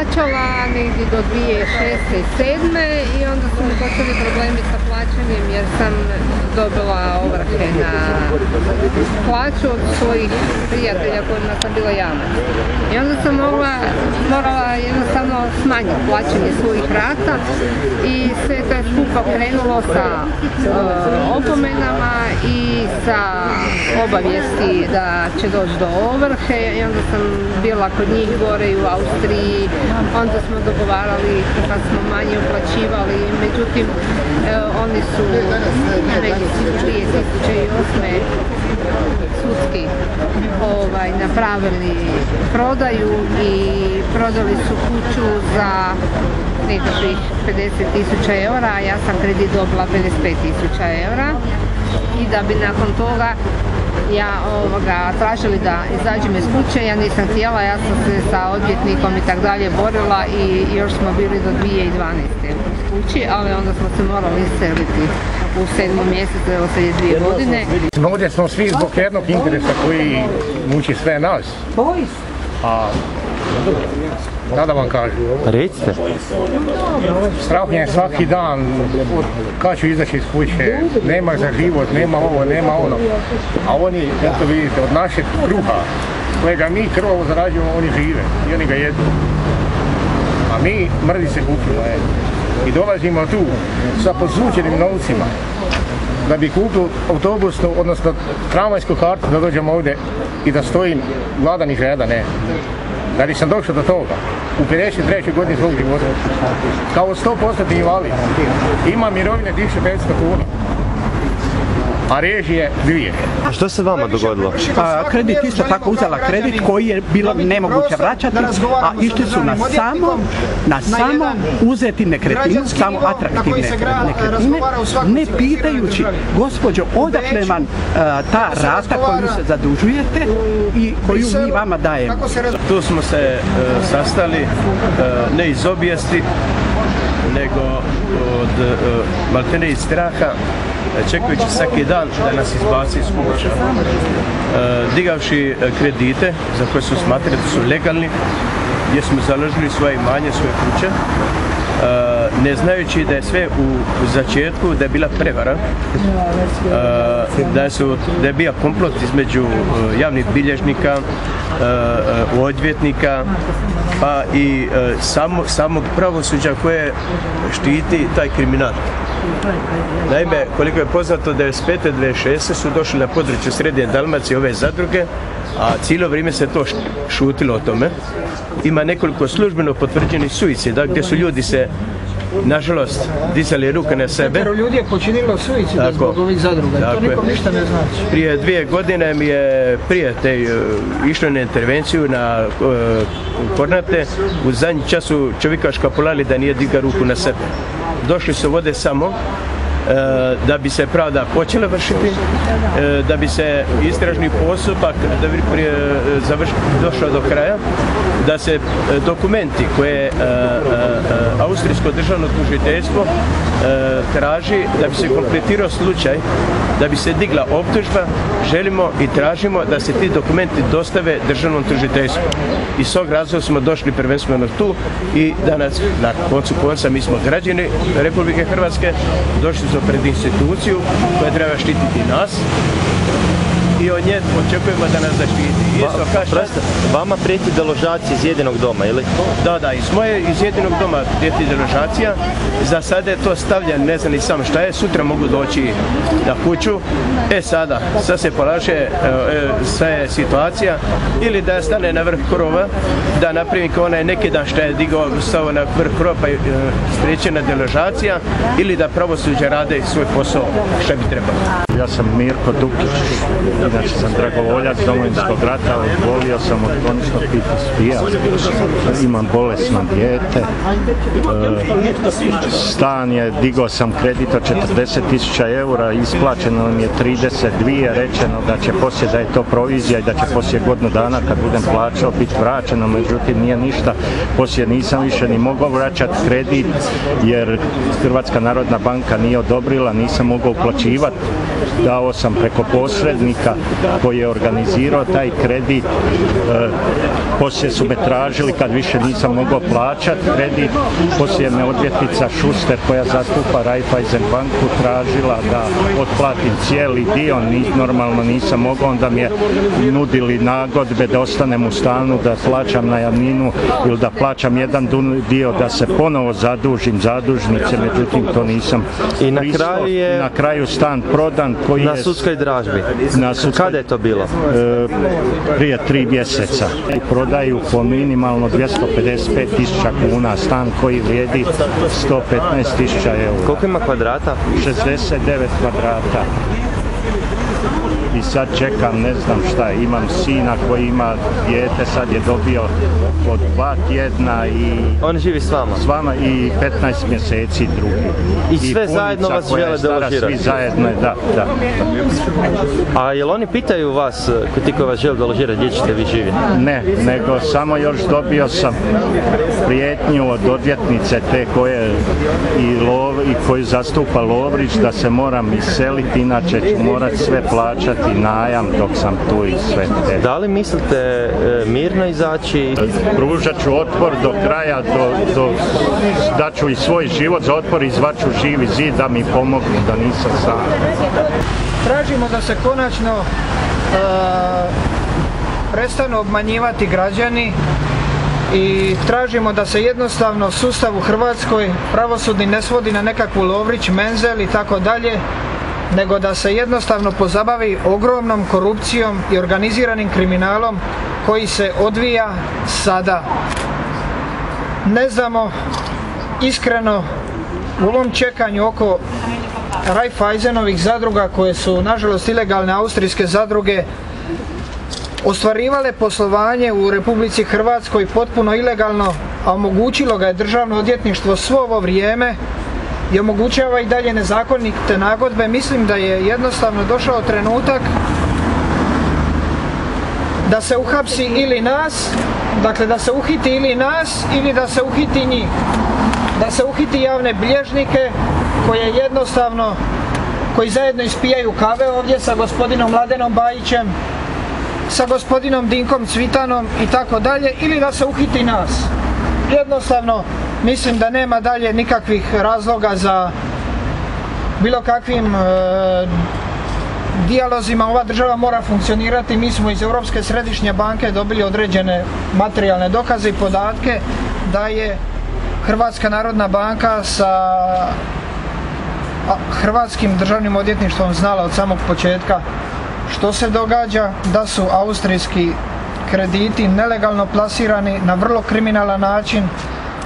plaćala negdje do 2006. i 2007. i onda su mi počeli problemi sa plaćanjem jer sam dobila ovrhe na plaću od svojih prijatelja kojima sam bila jamac. I onda sam mogla, morala jednostavno smanjiti plaćanje svojih rata i sve to je skupa krenulo sa uh, opomenama i sa obavijesti da će doći do ovrhe i onda sam bila kod njih gore i u Austriji, onda smo dogovarali kad smo manje uplaćivali, međutim oni su negdje 2008. sudski ovaj, napravili prodaju i prodali su kuću za nekakvih 50 tisuća eura, a ja sam kredit dobila 55 tisuća eura i da bi nakon toga ja ovoga, tražili da izađem iz kuće, ja nisam htjela, ja sam se sa odvjetnikom i tak dalje borila i još smo bili do 2012. u kući, ali onda smo se morali iseliti u sedmom mjesecu, evo sad je dvije godine. Ovdje smo svi zbog jednog interesa koji muči sve nas. A da da vam kažem. Recite. Strah je svaki dan kad ću izaći iz kuće, nema za život, nema ovo, nema ono. A oni, eto vidite, od našeg kruha, kojega mi krvavo zarađujemo, oni žive i oni ga jedu. A mi mrdi se kupimo. I dolazimo tu sa posuđenim novcima da bi kupio autobusnu, odnosno tramvajsku kartu da dođem ovdje i da stojim gladan i žedan, ne. Da li sam došao do toga u 53. godini svog života. Kao 100% invalid. Ima mirovine 1500 kuna. A režije dvije. A što se vama dogodilo? A, kredit isto tako uzela kredit koji je bilo nemoguće vraćati, a išli su na samo, na samo uzeti nekretninu, samo atraktivne nekretnine, ne pitajući, gospođo, odakle vam ta rata koju se zadužujete i koju mi vama dajemo. Tu smo se e, sastali, e, ne iz obijesti, nego od e, maltene iz straha čekajući svaki dan da nas izbaci iz kuća. Digavši kredite za koje su smatrali da su legalni, gdje smo založili svoje imanje, svoje kuće, ne znajući da je sve u, začetku da je bila prevara, da, su, da je bio komplot između javnih bilježnika, odvjetnika, pa i samog pravosuđa koje štiti taj kriminal. Naime, koliko je poznato, 95. 2006. su došli na područje Srednje Dalmacije ove zadruge, a cijelo vrijeme se to šutilo o tome. Ima nekoliko službeno potvrđenih suicida gdje su ljudi se nažalost, dizali ruke na sebe. Petero ljudi je počinilo suicid zbog ovih zadruga. to nikom ništa ne znači. Prije dvije godine mi je prijatelj e, išlo na intervenciju na uh, Kornate. U zadnji času čovjeka škapulali da nije diga ruku na sebe. Došli su vode samo E, da bi se pravda počela vršiti, e, da bi se istražni postupak prije došao do kraja, da se dokumenti koje Austrijsko državno tužiteljstvo traži da bi se kompletirao slučaj, da bi se digla optužba, želimo i tražimo da se ti dokumenti dostave državnom tužiteljstvu. I s tog razloga smo došli prvenstveno tu i danas na koncu konca mi smo građani Republike Hrvatske, došli smo pred instituciju koja treba štititi nas i od nje očekujemo da nas zaštiti. Isto Va, vama prijeti deložacija iz jedinog doma, ili? Da, da, iz moje iz jedinog doma prijeti deložacija. Za sada je to stavljeno, ne znam ni sam šta je, sutra mogu doći na kuću. E sada, sad se polaže e, sve je situacija ili da stane na vrh krova, da napravim kao onaj neki dan šta je digao stavo na vrh krova pa je spriječena deložacija ili da pravosuđe rade svoj posao šta bi trebalo. Ja sam Mirko Dukić, inače sam dragovoljac domovinskog rata, odbolio sam od kroničnog PTSD-a, imam bolesno dijete, e, stan je, digao sam kredit od 40.000 eura, isplaćeno mi je 32, rečeno da će poslije da je to provizija i da će poslije godinu dana kad budem plaćao biti vraćeno, međutim nije ništa, poslije nisam više ni mogao vraćati kredit jer Hrvatska narodna banka nije odobrila, nisam mogao uplaćivati dao sam preko posrednika koji je organizirao taj kredit. E, poslije su me tražili kad više nisam mogao plaćati kredit, poslije me odvjetnica Šuster koja zastupa Raiffeisen banku tražila da otplatim cijeli dio, normalno nisam mogao, onda mi je nudili nagodbe da ostanem u stanu, da plaćam najamninu ili da plaćam jedan dio da se ponovo zadužim zadužnice, međutim to nisam I na kraju je... Na kraju stan prodan koji na sudskoj dražbi. Na sudskoj... Kada je to bilo? E, prije tri mjeseca. I prodaju po minimalno 255 tisuća kuna stan koji vrijedi 115 tisuća eura. Koliko ima kvadrata? 69 kvadrata i sad čekam, ne znam šta, imam sina koji ima dijete, sad je dobio od dva tjedna i... On živi s vama? S vama i 15 mjeseci drugi. I sve zajedno vas žele deložirati? Svi zajedno, da, da. A jel oni pitaju vas, ti koji vas žele deložirati, gdje ćete vi živjeti? Ne, nego samo još dobio sam prijetnju od odvjetnice te koje i, lov, i koju zastupa Lovrić da se moram iseliti, inače ću morat sve plaćati najam dok sam tu i sve te. Da li mislite e, mirno izaći? Pružat ću otpor do kraja, do, do, daću i svoj život za otpor i zvaću živi zid da mi pomognu, da nisam sam. Tražimo da se konačno e, prestanu obmanjivati građani i tražimo da se jednostavno sustav u Hrvatskoj pravosudni ne svodi na nekakvu Lovrić, Menzel i tako dalje, nego da se jednostavno pozabavi ogromnom korupcijom i organiziranim kriminalom koji se odvija sada. Ne znamo iskreno u ovom čekanju oko Raiffeisenovih zadruga koje su nažalost ilegalne austrijske zadruge ostvarivale poslovanje u Republici Hrvatskoj potpuno ilegalno, a omogućilo ga je državno odvjetništvo svo ovo vrijeme i omogućava i dalje nezakonite nagodbe, mislim da je jednostavno došao trenutak da se uhapsi ili nas, dakle da se uhiti ili nas ili da se uhiti njih. Da se uhiti javne bilježnike koje jednostavno, koji zajedno ispijaju kave ovdje sa gospodinom Mladenom Bajićem, sa gospodinom Dinkom Cvitanom i tako dalje, ili da se uhiti nas. Jednostavno, mislim da nema dalje nikakvih razloga za bilo kakvim e, dijalozima. Ova država mora funkcionirati. Mi smo iz Europske središnje banke dobili određene materijalne dokaze i podatke da je Hrvatska narodna banka sa Hrvatskim državnim odvjetništvom znala od samog početka što se događa, da su austrijski krediti nelegalno plasirani na vrlo kriminalan način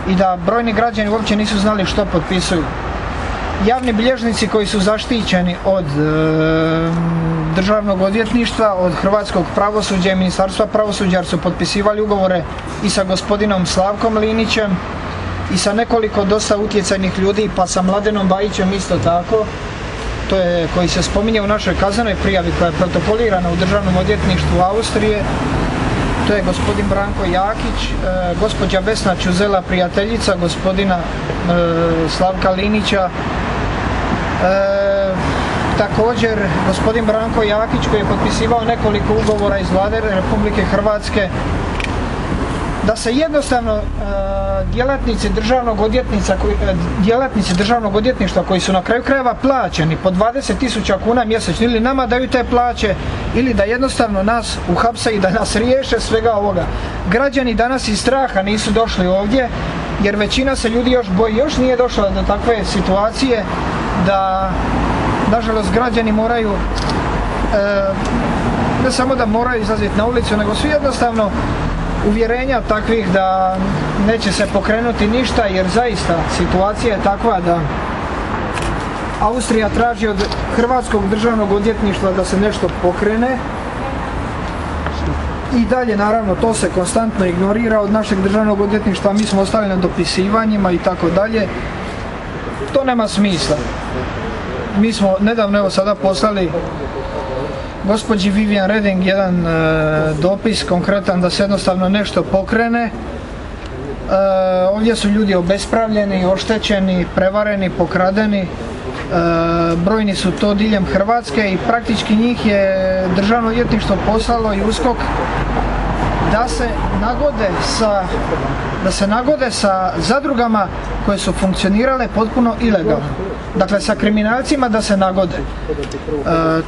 i da brojni građani uopće nisu znali što potpisuju. Javni bilježnici koji su zaštićeni od e, državnog odvjetništva, od hrvatskog pravosuđa i ministarstva pravosuđa su potpisivali ugovore i sa gospodinom Slavkom Linićem i sa nekoliko dosta utjecajnih ljudi pa sa Mladenom Bajićem isto tako to je koji se spominje u našoj kazanoj prijavi koja je protokolirana u državnom odvjetništvu Austrije to je gospodin Branko Jakić, e, gospođa Vesna Čuzela, prijateljica gospodina e, Slavka Linića, e, također gospodin Branko Jakić koji je potpisivao nekoliko ugovora iz vlade Republike Hrvatske da se jednostavno djelatnici državnog odjetnica, djelatnici državnog odjetništva koji su na kraju krajeva plaćeni po 20.000 kuna mjesečno ili nama daju te plaće ili da jednostavno nas uhapse i da nas riješe svega ovoga. Građani danas iz straha nisu došli ovdje jer većina se ljudi još boji, još nije došla do takve situacije da nažalost građani moraju e, ne samo da moraju izlaziti na ulicu nego svi jednostavno uvjerenja takvih da neće se pokrenuti ništa jer zaista situacija je takva da Austrija traži od Hrvatskog državnog odvjetništva da se nešto pokrene i dalje naravno to se konstantno ignorira od našeg državnog odvjetništva, mi smo ostali na dopisivanjima i tako dalje. To nema smisla. Mi smo nedavno evo sada poslali gospođi Vivian Reding jedan e, dopis konkretan da se jednostavno nešto pokrene. E, ovdje su ljudi obespravljeni, oštećeni, prevareni, pokradeni brojni su to diljem Hrvatske i praktički njih je državno odvjetništvo poslalo i uskok da se nagode sa da se nagode sa zadrugama koje su funkcionirale potpuno ilegalno. Dakle, sa kriminalcima da se nagode. E,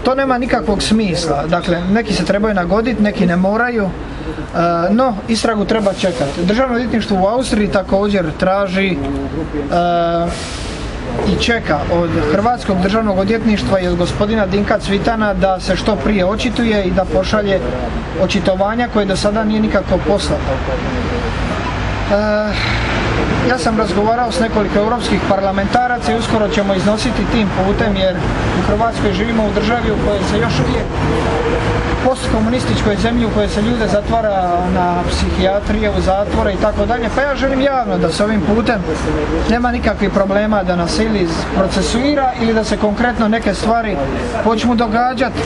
to nema nikakvog smisla. Dakle, neki se trebaju nagoditi, neki ne moraju. E, no, istragu treba čekati. Državno odvjetništvo u Austriji također traži e, i čeka od Hrvatskog državnog odvjetništva i od gospodina Dinka Cvitana da se što prije očituje i da pošalje očitovanja koje do sada nije nikako poslao. Ja sam razgovarao s nekoliko europskih parlamentaraca i uskoro ćemo iznositi tim putem jer u Hrvatskoj živimo u državi u kojoj se još uvijek postkomunističkoj zemlji u kojoj se ljude zatvara na psihijatrije, u zatvore i tako dalje. Pa ja želim javno da se ovim putem nema nikakvih problema da nas ili procesuira ili da se konkretno neke stvari počnu događati.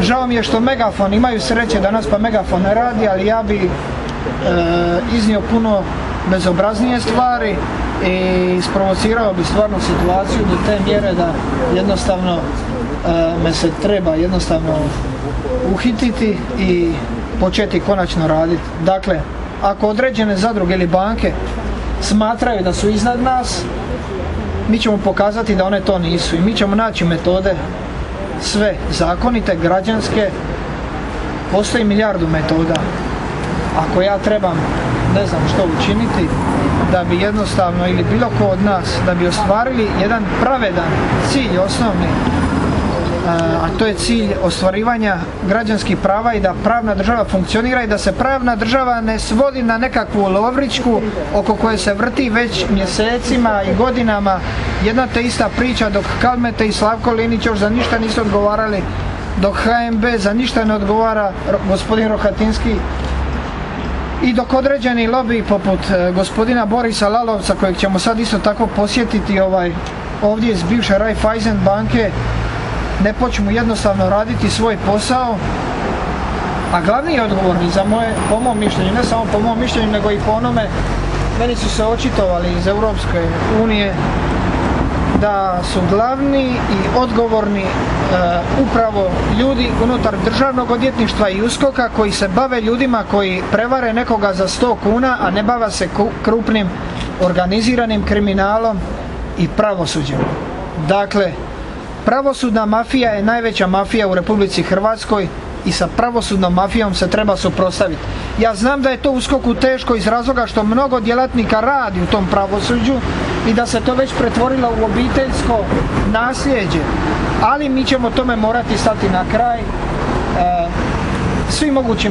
Žao mi je što Megafon, imaju sreće danas pa Megafon ne radi, ali ja bi e, iznio puno bezobraznije stvari i isprovocirao bi stvarno situaciju do te mjere da jednostavno e, me se treba jednostavno uhititi i početi konačno raditi. Dakle, ako određene zadruge ili banke smatraju da su iznad nas, mi ćemo pokazati da one to nisu i mi ćemo naći metode sve zakonite, građanske, postoji milijardu metoda. Ako ja trebam ne znam što učiniti da bi jednostavno ili bilo ko od nas da bi ostvarili jedan pravedan cilj osnovni a to je cilj ostvarivanja građanskih prava i da pravna država funkcionira i da se pravna država ne svodi na nekakvu lovričku oko koje se vrti već mjesecima i godinama jedna te ista priča dok Kalmete i Slavko Linić još za ništa nisu odgovarali dok HMB za ništa ne odgovara gospodin Rohatinski i dok određeni lobby poput e, gospodina Borisa Lalovca kojeg ćemo sad isto tako posjetiti ovaj, ovdje iz bivše Raiffeisen banke ne počnu jednostavno raditi svoj posao. A glavni odgovorni za moje, po mom mišljenju, ne samo po mom mišljenju nego i po onome meni su se očitovali iz Europske unije da su glavni i odgovorni e, upravo ljudi unutar državnog odvjetništva i uskoka koji se bave ljudima koji prevare nekoga za 100 kuna, a ne bava se krupnim organiziranim kriminalom i pravosuđem. Dakle, pravosudna mafija je najveća mafija u Republici Hrvatskoj i sa pravosudnom mafijom se treba suprotstaviti. Ja znam da je to uskoku teško iz razloga što mnogo djelatnika radi u tom pravosuđu i da se to već pretvorilo u obiteljsko nasljeđe. Ali mi ćemo tome morati stati na kraj e, svim mogućim